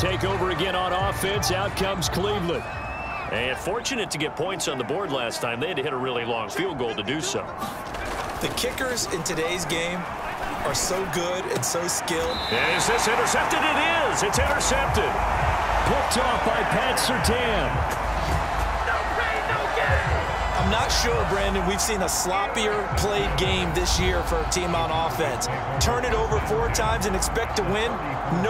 take over again on offense. Out comes Cleveland. And fortunate to get points on the board last time. They had to hit a really long field goal to do so. The kickers in today's game are so good and so skilled. Is this intercepted? It is. It's intercepted. Picked off by Pat Surtain. I'm not sure, Brandon, we've seen a sloppier played game this year for a team on offense. Turn it over four times and expect to win? No.